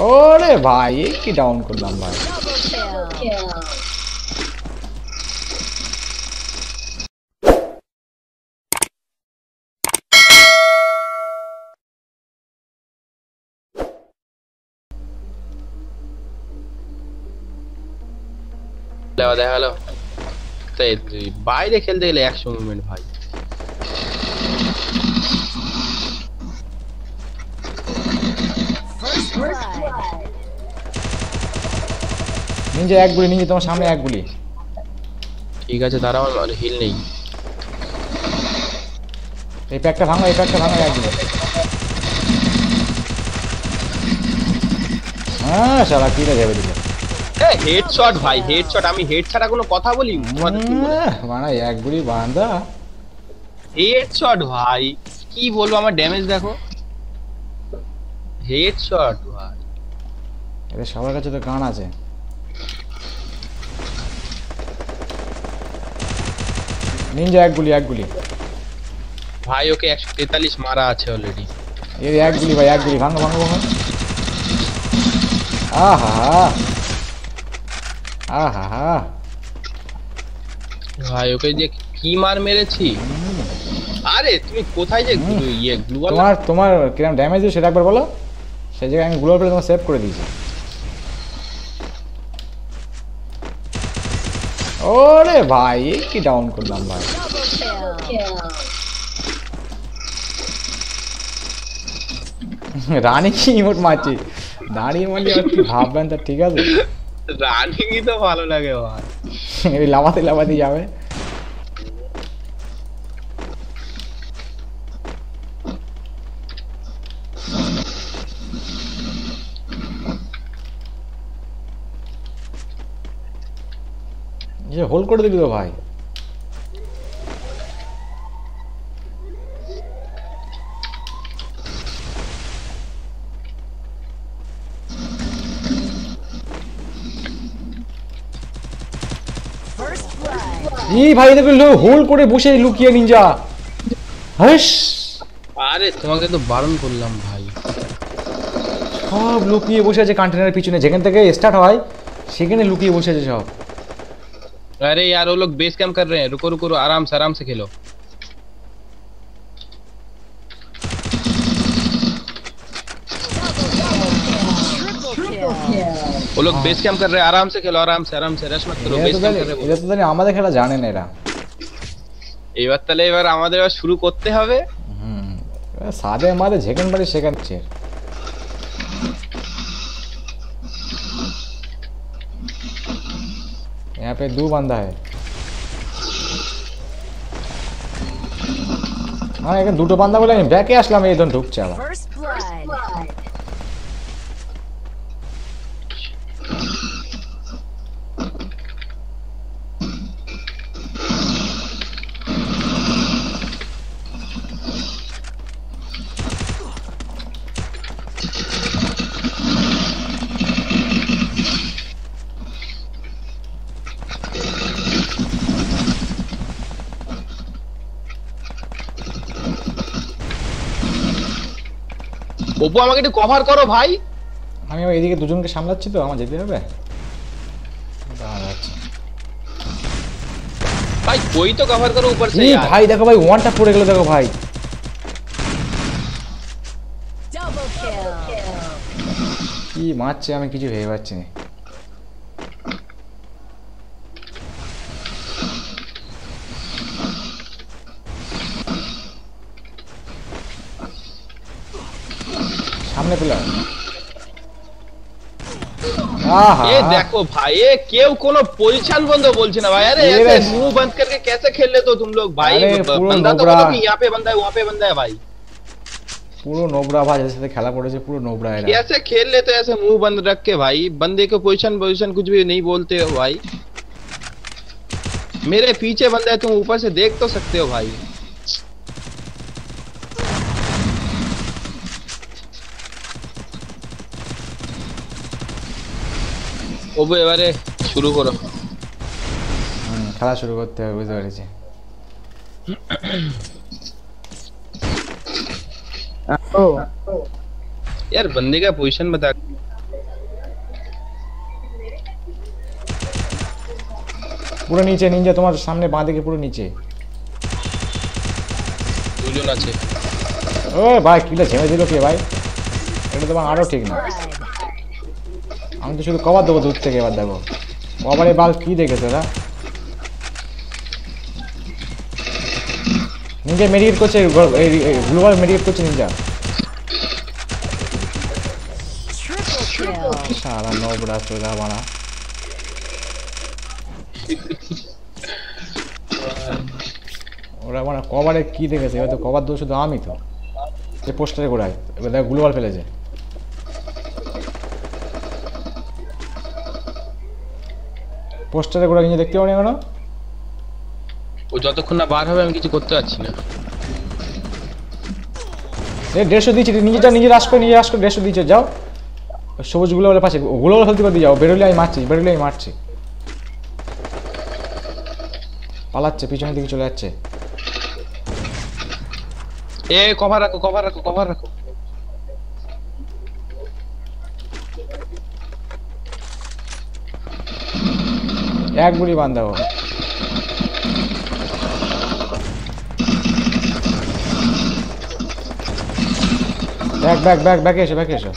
ওরে ভাই এই কি ডাউন করলাম ভাই? তাই বাইরে খেলতে গেলে একশো মুভমেন্ট ভাই। নিঞ্জা এক গুলি নিঞ্জা তোমার সামনে এক গুলি। ঠিক আছে দাঁড়াও আমার হিল নেই। এই প্যাকটা ভাঙা এই প্যাকটা ভাঙা এক গুলি। হ্যাঁ শালা কিরা যাবে দিলে। হেডশট ভাই হেডশট আমি হেড ছাড়া কোনো কথা বলি? মানে এক গুলি বান্দা। হেডশট ভাই কি বলব আমার ড্যামেজ দেখো। হেডশট ভাই। এদের সবার কাছে তো গান আছে। নিঞ্জা এক গুলি এক গুলি। ভাই ওকে একশো তেতাল্লিশ মারা আছে অলরেডি এর এক গুলি ভাই এক গুলি ভাঙো ভাঙো ভাঙো। আহা আহা। ভাই ওকে যে কি মার মেরেছি? আরে তুমি কোথায় যে। ইয়ে গ্লু তোমার তোমার কিরম ড্যামেজ সেটা একবার বলো। সেই জায়গায় আমি গ্লোয়াল পেলে তোমার সেভ করে দিয়েছি। ওরে ভাই এই কি ডাউন করলাম ভাই Double kill. রানী কি ইমোট মারছি দাঁড়িয়ে মারলে আর কি ভাববেন তা ঠিক আছে রানিংই তো ভালো লাগে ভাই এই লাফাতে লাফাতে যাবে যে হোল করে দিবি তো ভাই। এই ভাই দেখো হোল করে বসে লুকিয়ে নিনজা। হাস। আরে তোমাকে তো বারণ করলাম ভাই। সব লুকিয়ে বসে আছে কন্টেনারের পিছনে। যেখান থেকে স্টার্ট হয় সেখানে লুকিয়ে বসে আছে সব। अरे यार वो लोग बेस कैंप कर रहे हैं रुको रुको रुको आराम से आराम से खेलो Triple kill. वो लोग बेस कैंप कर रहे हैं आराम से खेलो आराम से आराम से रश मत करो এরা बेस তো कैंप জানে कर रहे हैं এরা তো জানে আমাদের খেলা জানে না এরা এবার তাহলে এবার আমাদের এবার শুরু করতে হবে হুম এবার সাদে মারে যেখানে পারে সেখানে চের यहाँ पे दो बंदा है হ্যাঁ এখানে দুটো বান্দা বলে আমি ব্যাকে আসলাম এই ধরুন ঢুকছে আবার অপু আমাকে একটু কভার করো ভাই। আমি এদিকে দুজনকে সামলাচ্ছি তো আমার যেতে হবে? ভাই কই তো কভার করো উপর সে ভাই দেখো ভাই ওয়ানটা পড়ে গেল দেখো ভাই। কি মারছে আমি কিছু ভেবে পাচ্ছি না। সামনে প্লেয়ার ये देखो भाई ये केव कोनो पोजीशन बंद हो बोल चुना भाई। अरे ऐसे मुँह बंद करके कैसे खेल लेते हो तुम लोग भाई? बंदा तो बोलो कि यहाँ पे बंदा है वहाँ पे बंदा है भाई। पूरो नोबड़ा भाई जैसे तो खेला पड़े পড়েছে पूरो नोबड़ा है ऐसे खेल लेते ऐसे मुँह बंद रख के भाई? बंदे को पोजीशन पोजीशन कुछ भी नहीं बोलते हो भाई। मेरे पीछे बंदा है तुम ऊपर से देख तो सकते हो भाई। এবারে শুরু করো। খেলা শুরু করতে হবে বুঝতে পেরেছি। यार बंदे का पोजीशन बता। পুরো নিচে নিনজা তোমার সামনে বাঁ দিকে পুরো নিচে দুজন আছে ও ভাই কিলা ছেড়ে দিল কে ভাই এটা তোমার আরও ঠিক না আমি তো শুধু কভার দেবো দূর থেকে এবার দেখো। কভারে বাল কি দেখেছে ওরা নিঞ্জা মেডিকেট করছে গ্লোবাল মেডিকেট করছে kill. সারা নবরা চোদা বানা ওরা মানে কভারে কি দেখেছে? এবার তো কভার দেবো শুধু আমি তো। যে পোস্টারে গোড়ায় এবার দেখো গ্লোবাল ফেলেছে। পোস্টারে গোড়া নিয়ে দেখতে পারি কেন ও যতক্ষণ না বার হবে আমি কিছু করতে পারছি না। এ দেড়শো দিয়েছি নিজে যাও নিজে রাস করে নিজে রাস করে দেড়শো দিয়েছে যাও। ওই সবুজগুলো বলে পাশে ওগুলো ফেলতে করে দিয়ে যাও বেরোলে আমি মারছি বেরোলে আমি মারছি। পালাচ্ছে পিছনের দিকে চলে যাচ্ছে। এ কভার রাখো কভার রাখো কভার রাখো। এক গুলি বান্ধাও ব্যাক ব্যাক ব্যাক ব্যাকে এসো ব্যাকে এসো।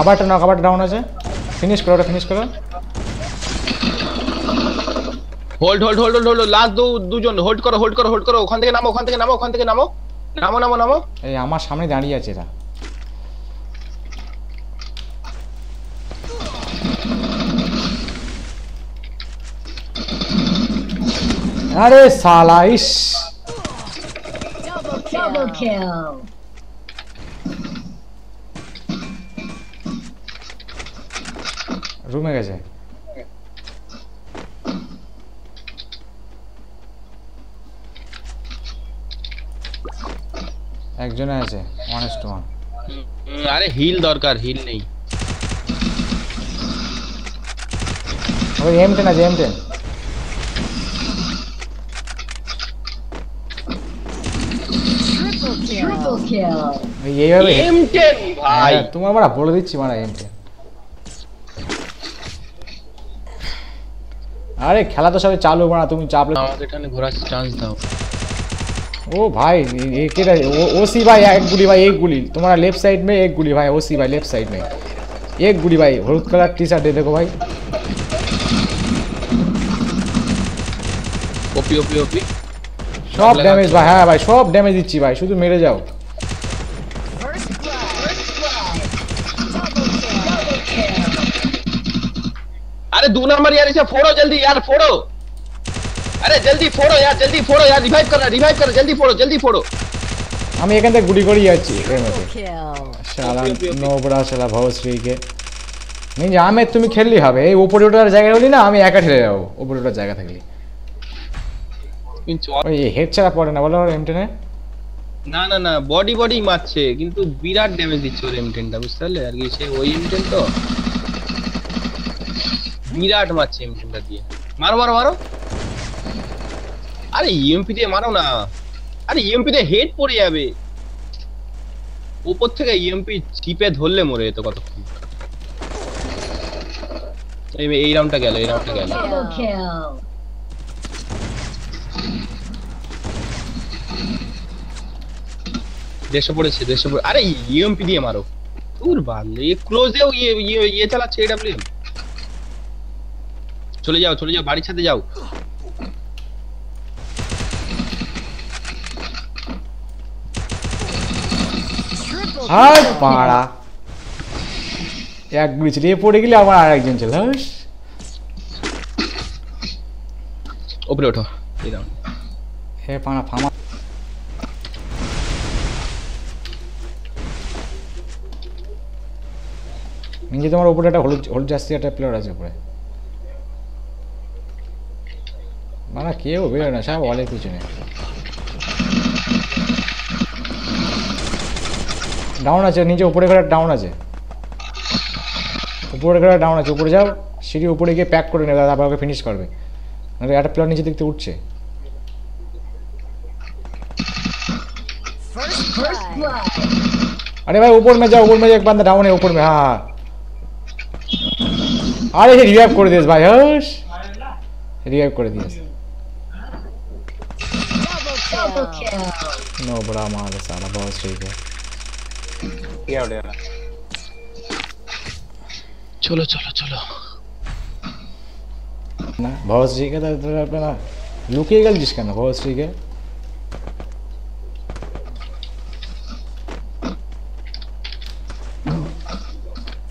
আবারটা নাও আবারটা ডাউন আছে। ফিনিশ করো ওটা ফিনিশ করো। Hold hold hold hold last দু দুজন। হোল্ড করো হোল্ড করো হোল্ড করো। ওখান থেকে নামো ওখান থেকে নামো ওখান থেকে নামো। নামো নামো নামো। এই আমার সামনে দাঁড়িয়ে আছে এরা। আরে সালা ইস Double kill. Double kill. রুমে গেছে একজনে আছে ওয়ান টু ওয়ান হুম, আরে হিল দরকার হিল নেই ওই এম টেন আছে এম টেন এইভাবে এম টেন ভাই হ্যাঁ, তোমার মারা বলে দিচ্ছি মারা এম টেন আরে খেলা তো সবাই চালু মারা তুমি চাপলে আমাকে এখানে ঘোরার চান্স দাও ओ भाई ये केटा ओ ओसी भाई एक गुली भाई एक गुली तुम्हारा लेफ्ट साइड में एक गुली भाई ओसी भाई लेफ्ट साइड में एक गुली भाई हलुद कलर टी शर्ट दे देखो भाई ওপি ওপি ওপি সব ড্যামেজ ভাই হ্যাঁ ভাই সব ড্যামেজ দিচ্ছি ভাই শুধু মেরে যাও अरे दो नंबर यार इसे फोड़ो जल्दी यार फोड़ो अरे जल्दी फोड़ो यार जल्दी फोड़ो यार रिवाइव करना रिवाइव करो जल्दी फोड़ो जल्दी फोड़ो আমি এখান থেকে গুলি করেই যাচ্ছি এর মধ্যে Triple kill. শালা ওপি, ওপি, ওপি। নোবরা শালা ভবশ্রীকে নিজে আমি তুমি খেললি হবে এই উপরে ওঠার জায়গা হলি না আমি একা ঠেলে যাবো উপরে ওঠার জায়গা থাকলি কিন্তু ওই হেড ছাড়া পড়ে না বলো এম টেনে না না না বডি বডি মারছে কিন্তু বিরাট ড্যামেজ দিচ্ছে ওর এমটেনটা বুঝতে পারলে আর কি সে ওই এমটেন তো বিরাট মারছে এমটেনটা দিয়ে। মারো মারো মারো। আরে ইএমপি দিয়ে মারো না। আরে ইএমপি দিয়ে হেড পড়ে যাবে। উপর থেকে ইএমপি চিপে ধরলে মরে যেত কতক্ষণ। এই এই রাউন্ডটা গেল এই রাউন্ডটা গেল। দেশে পড়েছে দেশে পড়ে আরে ইএমপি দিয়ে মারো। দূর বাল ये ক্লোজেও ইয়ে ইয়ে ইয়ে চালাচ্ছে এডব্লিউ চলে যাও চলে যাও বাড়ির সাথে যাও। Triple আর পাড়া এক গুলি ছিল এ পড়ে গেলে আমার আর একজন ছিল হাস। উপরে ওঠো এই রাউন্ড হে পাড়া ফামা। নিজে তোমার উপরে একটা হলুদ হলুদ জার্সি একটা প্লেয়ার আছে উপরে। মানে কেউ বেরোয় না সব অলের পিছনে ডাউন আছে নিচে উপরে ঘরে ডাউন আছে উপরে ঘরে ডাউন আছে উপরে যাও সিঁড়ি উপরে গিয়ে প্যাক করে নেবে তারপর ওকে ফিনিশ করবে নাহলে একটা প্লেয়ার নিচে দেখতে উঠছে First blood. अरे भाई ऊपर में जाओ ऊपर में एक बंदा डाउन है ऊपर में हाँ हाँ আরে রিভাইভ করে দিয়েছ ভাই হস রিভাইভ করে नो बड़ा माल है सारा बहुत ठीक है क्या उड़े वाला চলো চলো চলো ना बहुत ठीक है तो तो अपना लुकिएगा जिसका ना बहुत ठीक है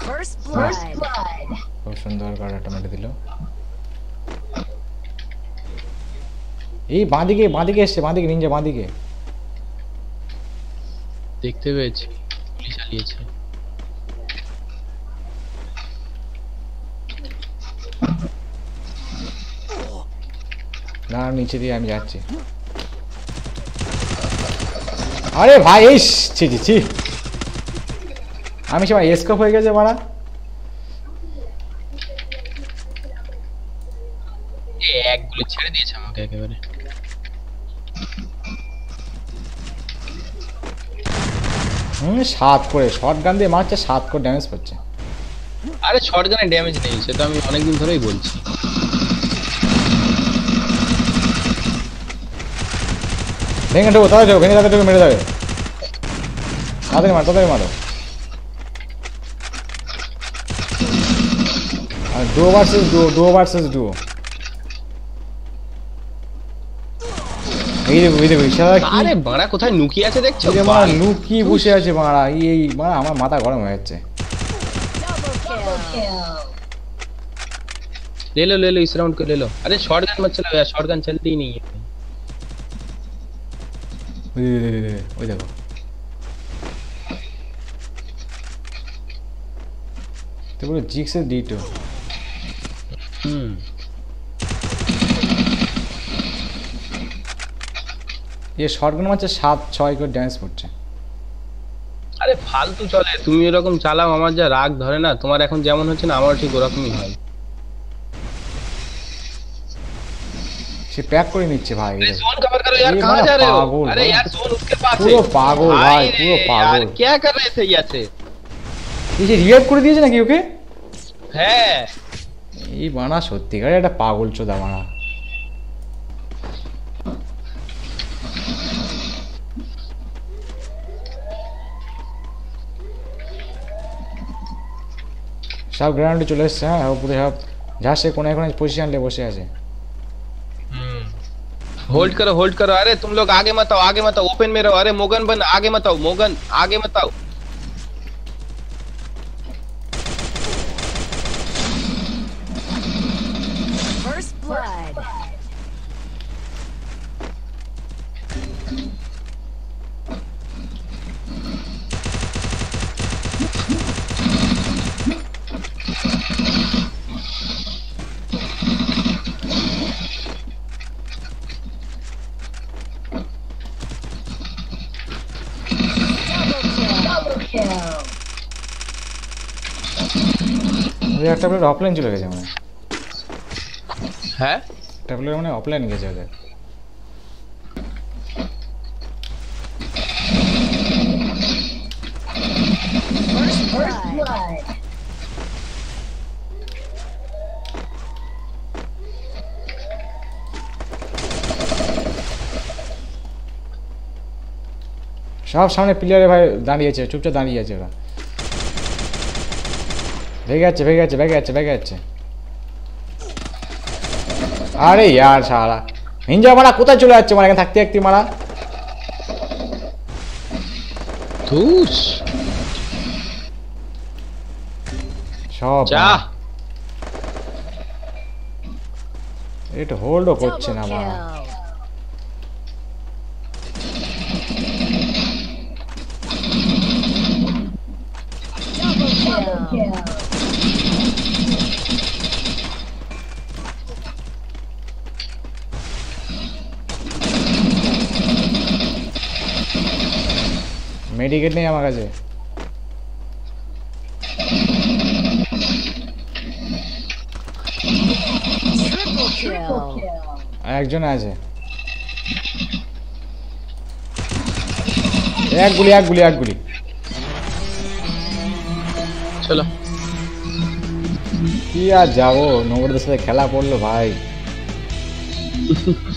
First blood. খুব সুন্দর করে টমেটো দিল এই বাঁদিকে বাঁদিকে এসছে বাঁদিকে নিঞ্জা বাঁদিকে। দেখতে পেয়েছি গুলি চালিয়েছে। না নিচে দিয়ে আমি যাচ্ছি। আরে ভাই এই ছি ছি ছি। আমি সবাই এসকাপ হয়ে গেছে মারা। হুম সাত করে শর্ট গান দিয়ে মারছে সাত করে ড্যামেজ করছে। আরে শর্ট গানে ড্যামেজ নেই সেটা আমি অনেকদিন ধরেই বলছি। ভেঙে দেবো তাড়াতাড়ি ভেঙে তাড়াতাড়ি মেরে দেবে তাড়াতাড়ি মারো তাড়াতাড়ি মারো। আর duo versus duo duo versus duo এই দেখো এই দেখো সারা কি আরে বাড়া কোথায় লুকিয়ে আছে দেখছো এই যে মারা লুকি বসে আছে মারা এই এই মারা আমার মাথা গরম হয়ে যাচ্ছে Double kill. ले लो ले लो इस राउंड को ले लो अरे शॉर्ट गन मत चलाओ यार शॉर्ट गन चलती ही नहीं है ওই ওই, ওই, ওই, ওই দেখো তো পুরো জিক্সের ডিটো हम्म এ শর্টগান মারছে সাত ছয় করে ড্যামেজ করছে আরে ফালতু চলে তুমি এরকম চালাও আমার যা রাগ ধরে না তোমার এখন যেমন হচ্ছে না আমার ঠিক ওরকমই হয় সে প্যাক করে নিচ্ছে ভাই अरे এই দেখো। जोन कवर करो यार ये कहाँ बड़ा जा रहे हो पागल, अरे बड़ा- यार जोन उसके पास है पूरा पागल भाई, रे पूरा यार, पागल। क्या कर रहे थे यहाँ से এই যে রিভাইভ করে দিয়েছে নাকি ওকে है এই বানা সত্যিকারে একটা পাগল চোদা বানা সব গ্রাউন্ডে চলে এসছে হ্যাঁ উপরে সব যা সে কোনে কোনে পজিশন নিয়ে বসে আছে होल्ड करो होल्ड करो अरे तुम लोग आगे मत आओ आगे मत आओ ओपन में रहो अरे मोगन बन आगे मत आओ मोगन आगे मत आओ একটা প্লেয়ার অফলাইন চলে গেছে মানে है একটা প্লেয়ার মানে অফলাইন গেছে ওদের। সব সামনে প্লেয়ারে ভাই দাঁড়িয়েছে চুপচাপ দাঁড়িয়ে আছে ওরা। ভেঙে ভেঙে যাচ্ছে ভেঙে গেছে ভেঙে যাচ্ছে আরে ইয়ার সারা হিঞ্জা মারা কোথায় চলে যাচ্ছে? মারা এখানে থাকতে একটি মারা। ধুস। সব এটা হোল্ডও করছে না মারা। মেডিকেট নেই আমার কাছে। একজন আছে। এক গুলি এক গুলি এক গুলি। चलो কি আর যাব? নবরদের সাথে খেলা পড়ল ভাই।